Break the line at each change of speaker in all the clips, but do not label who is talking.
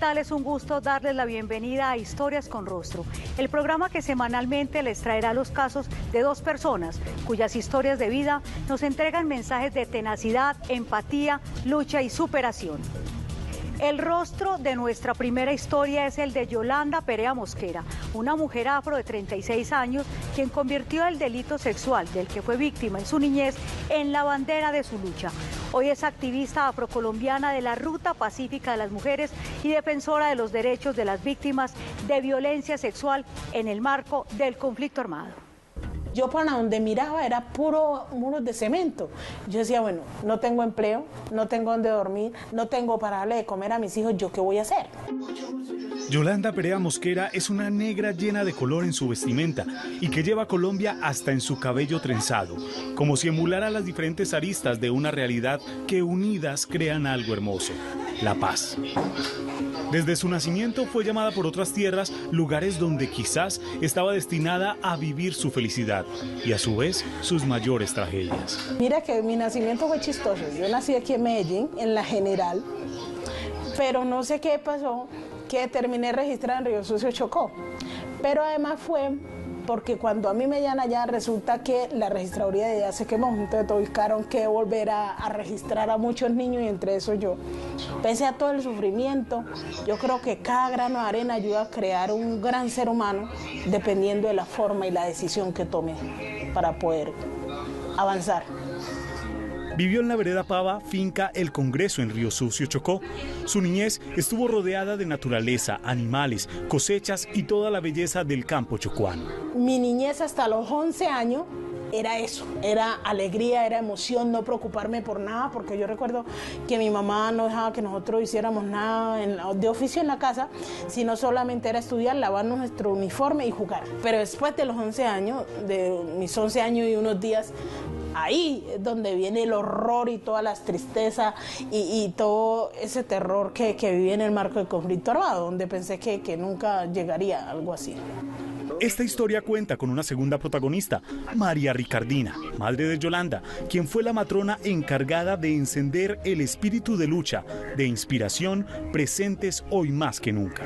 ¿Qué tal? Es un gusto darles la bienvenida a Historias con Rostro, el programa que semanalmente les traerá los casos de dos personas cuyas historias de vida nos entregan mensajes de tenacidad, empatía, lucha y superación. El rostro de nuestra primera historia es el de Yolanda Perea Mosquera, una mujer afro de 36 años quien convirtió el delito sexual del que fue víctima en su niñez en la bandera de su lucha. Hoy es activista afrocolombiana de la Ruta Pacífica de las Mujeres y defensora de los derechos de las víctimas de violencia sexual en el marco del conflicto armado.
Yo para donde miraba era puro muros de cemento. Yo decía, bueno, no tengo empleo, no tengo donde dormir, no tengo para darle de comer a mis hijos, ¿yo qué voy a hacer?
Yolanda Perea Mosquera es una negra llena de color en su vestimenta y que lleva Colombia hasta en su cabello trenzado, como si emulara las diferentes aristas de una realidad que unidas crean algo hermoso, la paz. Desde su nacimiento fue llamada por otras tierras lugares donde quizás estaba destinada a vivir su felicidad y a su vez sus mayores tragedias.
Mira que mi nacimiento fue chistoso. Yo nací aquí en Medellín, en la General, pero no sé qué pasó, que terminé registrada en Río Sucio Chocó. Pero además fue porque cuando a mí me llaman allá resulta que la registraduría de allá se quemó, entonces tuvieron que volver a, a, registrar a muchos niños y entre eso yo. Pese a todo el sufrimiento, yo creo que cada grano de arena ayuda a crear un gran ser humano dependiendo de la forma y la decisión que tome para poder avanzar.
Vivió en la vereda Pava, finca El Congreso en Río Sucio, Chocó. Su niñez estuvo rodeada de naturaleza, animales, cosechas y toda la belleza del campo chocuano.
Mi niñez hasta los 11 años era eso, era alegría, era emoción, no preocuparme por nada, porque yo recuerdo que mi mamá no dejaba que nosotros hiciéramos nada de oficio en la casa, sino solamente era estudiar, lavarnos nuestro uniforme y jugar. Pero después de los 11 años, de mis 11 años y unos días, ahí es donde viene el horror y todas las tristezas y, y, todo ese terror que, que viví en el marco del conflicto armado, donde pensé que, que nunca llegaría a algo así.
Esta historia cuenta con una segunda protagonista, María Ricardina, madre de Yolanda, quien fue la matrona encargada de encender el espíritu de lucha, de inspiración, presentes hoy más que nunca.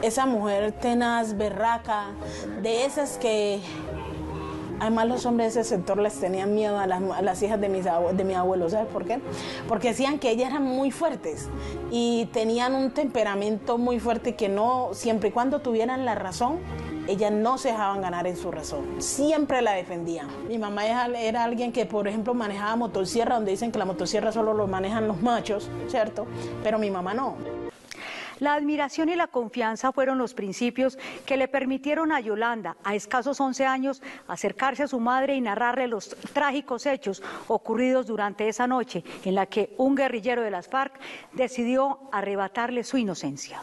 Esa mujer tenaz, berraca, de esas que Además, los hombres de ese sector les tenían miedo a las, hijas de, mis de mi abuelo. ¿Sabes por qué? Porque decían que ellas eran muy fuertes y tenían un temperamento muy fuerte que no, siempre y cuando tuvieran la razón, ellas no se dejaban ganar en su razón. Siempre la defendían. Mi mamá era alguien que, por ejemplo, manejaba motosierra, donde dicen que la motosierra solo lo manejan los machos, ¿cierto? Pero mi mamá no.
La admiración y la confianza fueron los principios que le permitieron a Yolanda, a escasos 11 años, acercarse a su madre y narrarle los trágicos hechos ocurridos durante esa noche en la que un guerrillero de las FARC decidió arrebatarle su inocencia.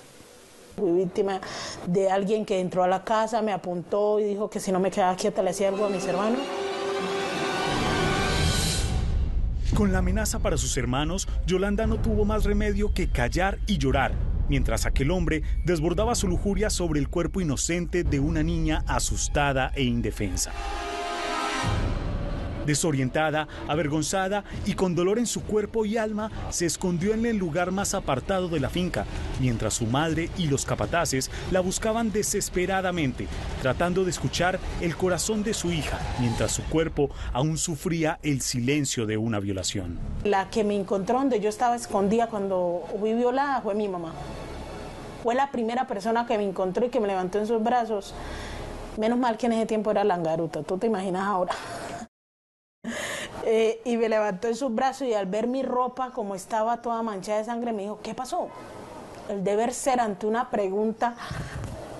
Fui víctima de alguien que entró a la casa, me apuntó y dijo que si no me quedaba quieta le hacía algo a mis hermanos.
Con la amenaza para sus hermanos, Yolanda no tuvo más remedio que callar y llorar, mientras aquel hombre desbordaba su lujuria sobre el cuerpo inocente de una niña asustada e indefensa. Desorientada, avergonzada y con dolor en su cuerpo y alma, se escondió en el lugar más apartado de la finca, mientras su madre y los capataces la buscaban desesperadamente, tratando de escuchar el corazón de su hija, mientras su cuerpo aún sufría el silencio de una violación.
La que me encontró donde yo estaba escondida cuando fui violada fue mi mamá. Fue la primera persona que me encontró y que me levantó en sus brazos. Menos mal que en ese tiempo era langaruta, tú te imaginas ahora. Eh, y me levantó en sus brazos y al ver mi ropa como estaba toda manchada de sangre me dijo, ¿qué pasó? El deber ser ante una pregunta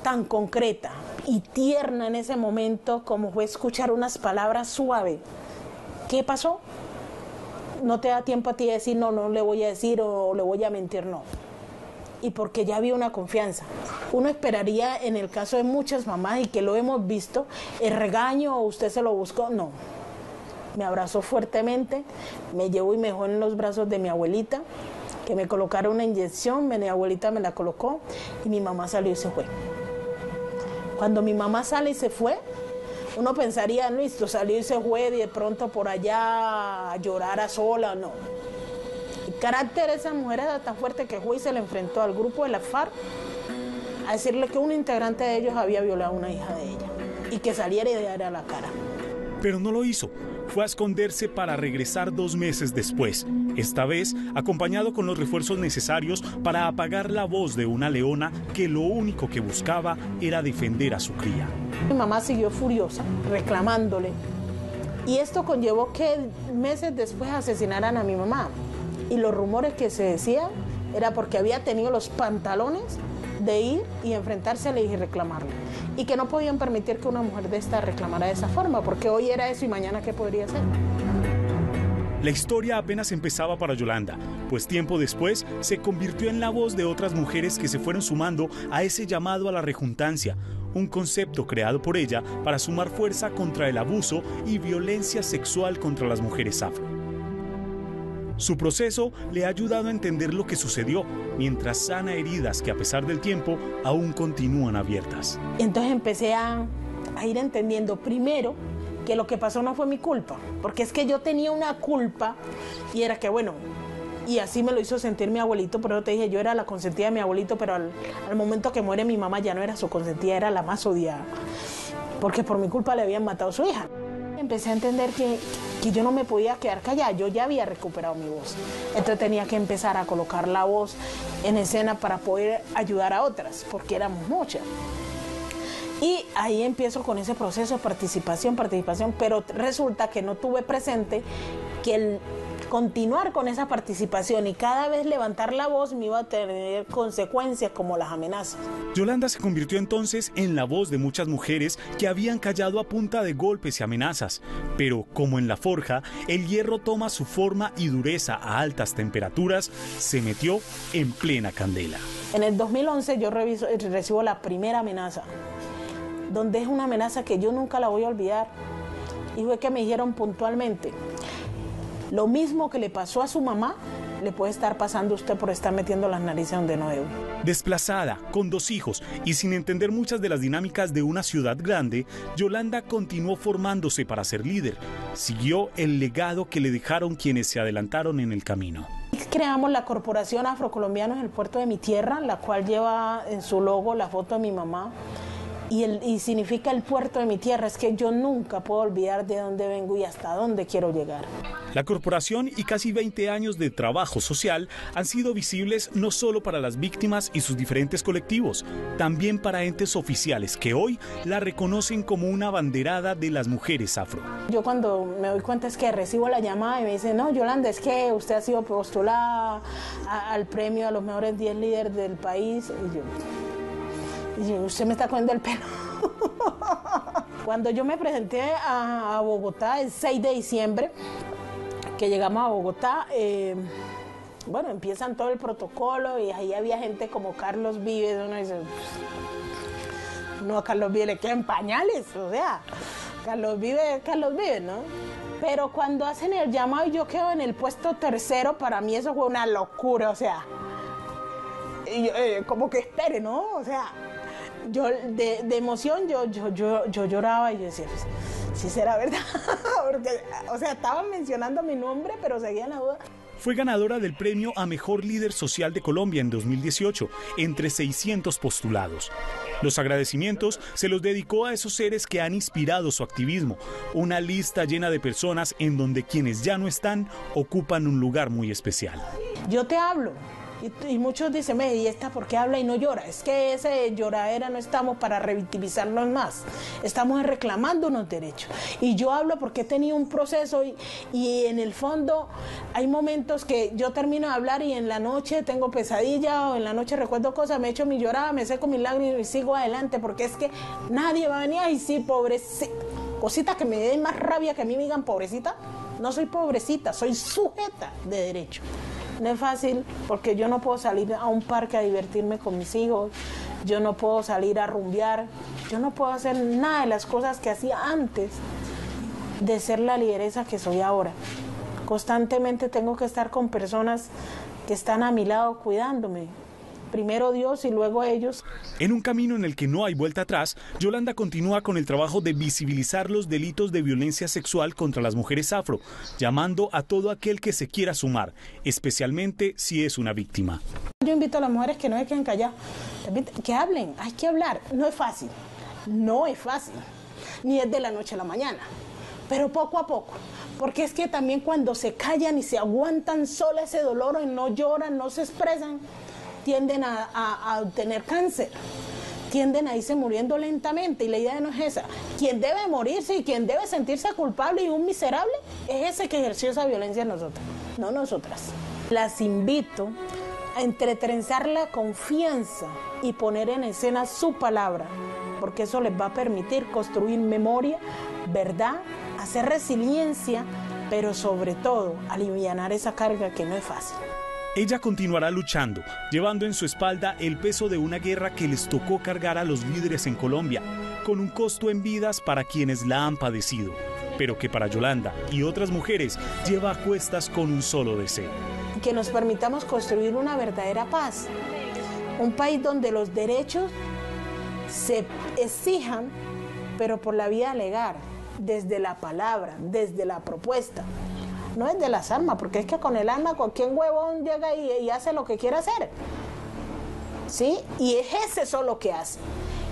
tan concreta y tierna en ese momento como fue escuchar unas palabras suaves. ¿Qué pasó? No te da tiempo a ti de decir, no, no le voy a decir o le voy a mentir, no. Y porque ya había una confianza. Uno esperaría en el caso de muchas mamás y que lo hemos visto, el regaño o usted se lo buscó, no me abrazó fuertemente, me llevó y me dejó en los brazos de mi abuelita, que me colocaron una inyección, mi abuelita me la colocó y mi mamá salió y se fue. Cuando mi mamá sale y se fue, uno pensaría, listo, salió y se fue y de pronto por allá a llorar a sola, no. Carácter de esa mujer era tan fuerte que juez se le enfrentó al grupo de la FARC a decirle que un integrante de ellos había violado a una hija de ella y que saliera y diera la cara.
Pero no lo hizo. Fue a esconderse para regresar dos meses después, esta vez acompañado con los refuerzos necesarios para apagar la voz de una leona que lo único que buscaba era defender a su cría.
Mi mamá siguió furiosa, reclamándole. Y esto conllevó que meses después asesinaran a mi mamá. Y los rumores que se decían era porque había tenido los pantalones de ir y enfrentársele y reclamarle. Y que no podían permitir que una mujer de esta reclamara de esa forma, porque hoy era eso y mañana qué podría ser.
La historia apenas empezaba para Yolanda, pues tiempo después se convirtió en la voz de otras mujeres que se fueron sumando a ese llamado a la rejuntancia, un concepto creado por ella para sumar fuerza contra el abuso y violencia sexual contra las mujeres afro. Su proceso le ha ayudado a entender lo que sucedió, mientras sana heridas que a pesar del tiempo aún continúan abiertas.
Entonces empecé a, a ir entendiendo primero que lo que pasó no fue mi culpa, porque es que yo tenía una culpa y era que, bueno, y así me lo hizo sentir mi abuelito, pero te dije, yo era la consentida de mi abuelito, pero al, al, momento que muere mi mamá ya no era su consentida, era la más odiada, porque por mi culpa le habían matado a su hija. Empecé a entender que, que yo no me podía quedar callada, yo ya había recuperado mi voz, entonces tenía que empezar a colocar la voz en escena para poder ayudar a otras, porque éramos muchas. Y ahí empiezo con ese proceso de participación, participación, pero resulta que no tuve presente que el continuar con esa participación y cada vez levantar la voz me iba a tener consecuencias como las amenazas.
Yolanda se convirtió entonces en la voz de muchas mujeres que habían callado a punta de golpes y amenazas. Pero como en la forja, el hierro toma su forma y dureza a altas temperaturas, se metió en plena candela.
En el 2011 yo reviso, recibo la primera amenaza donde es una amenaza que yo nunca la voy a olvidar. Y fue que me dijeron puntualmente, lo mismo que le pasó a su mamá, le puede estar pasando a usted por estar metiendo las narices donde no debe.
Desplazada, con dos hijos y sin entender muchas de las dinámicas de una ciudad grande, Yolanda continuó formándose para ser líder. Siguió el legado que le dejaron quienes se adelantaron en el camino.
Creamos la Corporación Afrocolombianos en el puerto de mi tierra, la cual lleva en su logo la foto de mi mamá y, el, y significa el puerto de mi tierra. Es que yo nunca puedo olvidar de dónde vengo y hasta dónde quiero llegar.
La corporación y casi 20 años de trabajo social han sido visibles no solo para las víctimas y sus diferentes colectivos, también para entes oficiales que hoy la reconocen como una banderada de las mujeres afro.
Yo cuando me doy cuenta es que recibo la llamada y me dicen, no, Yolanda, es que usted ha sido postulada a, al premio a los mejores 10 líderes del país. Y yo, y usted me está cogiendo el pelo. Cuando yo me presenté a, Bogotá el 6 de diciembre, que llegamos a Bogotá, eh, bueno, empiezan todo el protocolo y ahí había gente como Carlos Vives, uno dice, no, a Carlos Vives le quedan pañales, o sea, Carlos Vives, Carlos Vives, ¿no? Pero cuando hacen el llamado y yo quedo en el puesto tercero, para mí eso fue una locura, o sea, eh, como que espere, ¿no? O sea, yo de, de emoción yo, yo, yo, yo, lloraba y yo decía, pues, sí será verdad, porque, o sea, estaban mencionando mi nombre, pero seguía la duda.
Fue ganadora del premio a Mejor Líder Social de Colombia en 2018, entre 600 postulados. Los agradecimientos se los dedicó a esos seres que han inspirado su activismo, una lista llena de personas en donde quienes ya no están ocupan un lugar muy especial.
Yo te hablo, y, muchos dicen, ¿y esta por qué habla y no llora? Es que ese lloradera no estamos para revictimizarnos más, estamos reclamando unos derechos. Y yo hablo porque he tenido un proceso y, y, en el fondo hay momentos que yo termino de hablar y en la noche tengo pesadilla o en la noche recuerdo cosas, me echo mi llorada, me seco mis lágrimas y sigo adelante porque es que nadie va a venir y sí, pobrecita, cositas que me den más rabia que a mí me digan pobrecita. No soy pobrecita, soy sujeta de derecho. No es fácil porque yo no puedo salir a un parque a divertirme con mis hijos, yo no puedo salir a rumbear, yo no puedo hacer nada de las cosas que hacía antes de ser la lideresa que soy ahora. Constantemente tengo que estar con personas que están a mi lado cuidándome, primero Dios y luego ellos.
En un camino en el que no hay vuelta atrás, Yolanda continúa con el trabajo de visibilizar los delitos de violencia sexual contra las mujeres afro, llamando a todo aquel que se quiera sumar, especialmente si es una víctima.
Yo invito a las mujeres que no se queden calladas, que hablen, hay que hablar, no es fácil, no es fácil, ni es de la noche a la mañana, pero poco a poco. Porque es que también cuando se callan y se aguantan solo ese dolor y no lloran, no se expresan, tienden a, a, tener cáncer, tienden a irse muriendo lentamente y la idea no es esa. Quien debe morirse y quien debe sentirse culpable y un miserable es ese que ejerció esa violencia en nosotros, no nosotras. Las invito a entretrenzar la confianza y poner en escena su palabra, porque eso les va a permitir construir memoria, verdad, hacer resiliencia, pero sobre todo aliviar esa carga que no es fácil.
Ella continuará luchando, llevando en su espalda el peso de una guerra que les tocó cargar a los líderes en Colombia, con un costo en vidas para quienes la han padecido, pero que para Yolanda y otras mujeres lleva a cuestas con un solo deseo.
Que nos permitamos construir una verdadera paz, un país donde los derechos se exijan, pero por la vía legal, desde la palabra, desde la propuesta no es de las armas, porque es que con el arma cualquier huevón llega y, hace lo que quiere hacer. ¿Sí? Y es ese solo que hace.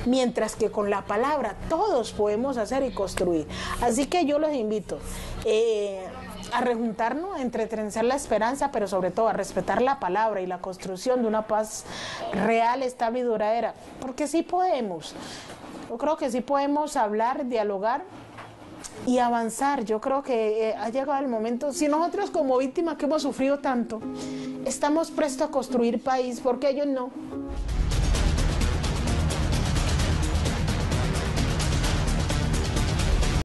Mientras que con la palabra todos podemos hacer y construir. Así que yo los invito eh, a rejuntarnos, a entretrenzar la esperanza, pero sobre todo a respetar la palabra y la construcción de una paz real, estable y duradera. Porque sí podemos. Yo creo que sí podemos hablar, dialogar y avanzar. Yo creo que eh, ha llegado el momento, si nosotros como víctimas que hemos sufrido tanto, estamos prestos a construir país, porque ellos no.